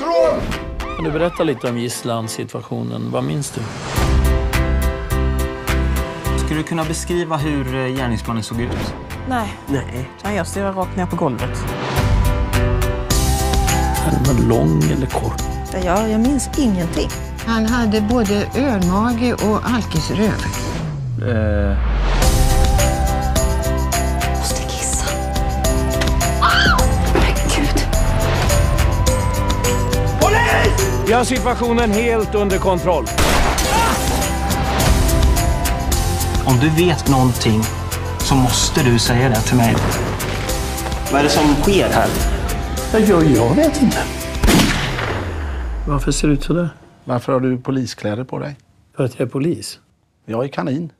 ett rån! Kan du berätta lite om gisslansituationen? Vad minns du? Skulle du kunna beskriva hur eh, gärningsmannen såg ut? Nej. Nej. Jag stirrar rakt ner på golvet. Den var lång eller kort? Jag, jag minns ingenting. Han hade både ölmage och alkisröv. Eh, Vi har situationen helt under kontroll. om du vet någonting så måste du säga det till mig. Vad är det som sker här? Jag, jag vet inte. Varför ser du ut sådär? Varför har du poliskläder på dig? För att jag är polis? Jag är kanin.